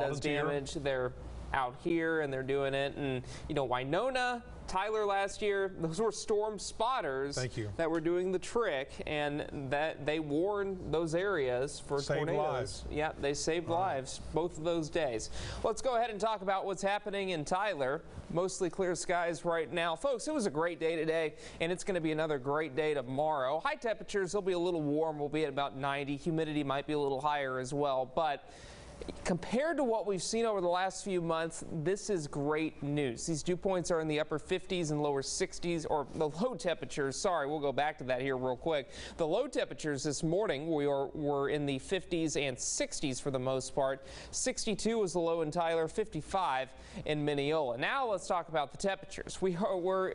does damage. They're out here and they're doing it. And, you know, Winona, Tyler last year, those were storm spotters Thank you. that were doing the trick. And that they warned those areas for Saved tornadoes. lives. Yeah, they saved lives both of those days. Let's go ahead and talk about what's happening in Tyler. Mostly clear skies right now. Folks, it was a great day today, and it's going to be another great day tomorrow. High temperatures, they'll be a little warm. We'll be at about 90. Humidity might be a little higher as well, but Compared to what we've seen over the last few months, this is great news. These dew points are in the upper 50s and lower 60s, or the low temperatures. Sorry, we'll go back to that here real quick. The low temperatures this morning we are, were in the 50s and 60s for the most part. 62 was the low in Tyler, 55 in Mineola. Now let's talk about the temperatures. We are, we're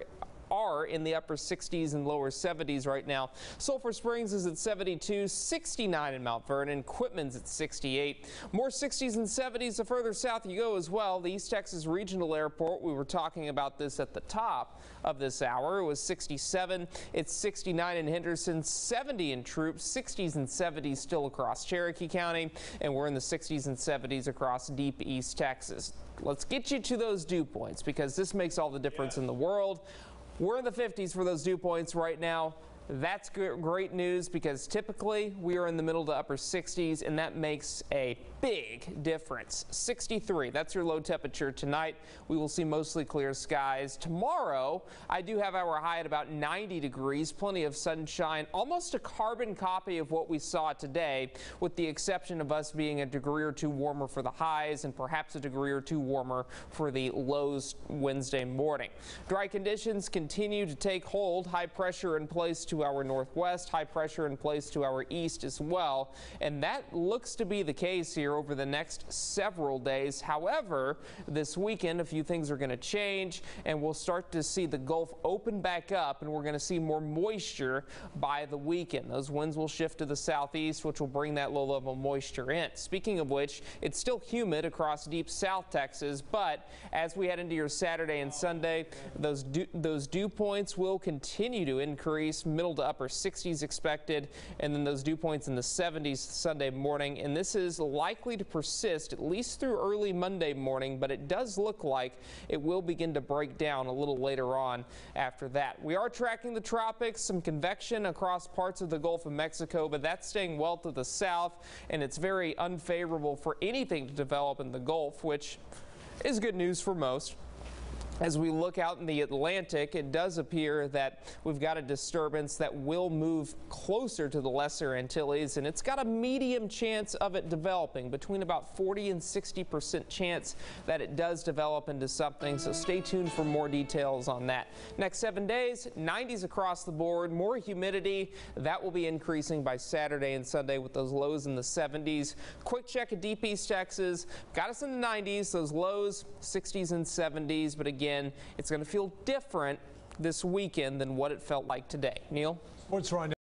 are in the upper 60s and lower 70s right now. Sulphur Springs is at 72, 69 in Mount Vernon, Quitman's at 68. More 60s and 70s the further south you go as well. The East Texas Regional Airport, we were talking about this at the top of this hour. It was 67. It's 69 in Henderson, 70 in Troup, 60s and 70s still across Cherokee County, and we're in the 60s and 70s across deep East Texas. Let's get you to those dew points because this makes all the difference in the world. We're in the 50s for those dew points right now. That's great news because typically we are in the middle to upper 60s and that makes a big difference. 63, that's your low temperature tonight. We will see mostly clear skies. Tomorrow, I do have our high at about 90 degrees, plenty of sunshine, almost a carbon copy of what we saw today, with the exception of us being a degree or two warmer for the highs and perhaps a degree or two warmer for the lows Wednesday morning. Dry conditions continue to take hold. High pressure in place to our northwest, high pressure in place to our east as well. And that looks to be the case here over the next several days. However, this weekend, a few things are going to change and we'll start to see the Gulf open back up and we're going to see more moisture by the weekend. Those winds will shift to the southeast, which will bring that low level moisture in. Speaking of which, it's still humid across deep south Texas, but as we head into your Saturday and Sunday, those dew, those dew points will continue to increase. Middle to upper 60s expected, and then those dew points in the 70s Sunday morning. And this is likely to persist at least through early Monday morning, but it does look like it will begin to break down a little later on after that. We are tracking the tropics, some convection across parts of the Gulf of Mexico, but that's staying well to the south, and it's very unfavorable for anything to develop in the Gulf, which is good news for most. As we look out in the Atlantic, it does appear that we've got a disturbance that will move closer to the Lesser Antilles, and it's got a medium chance of it developing, between about 40 and 60 percent chance that it does develop into something. So stay tuned for more details on that. Next seven days, 90s across the board, more humidity. That will be increasing by Saturday and Sunday with those lows in the 70s. Quick check of deep East Texas. Got us in the 90s, those lows 60s and 70s, but again, again, it's going to feel different this weekend than what it felt like today. Neil? Sports now.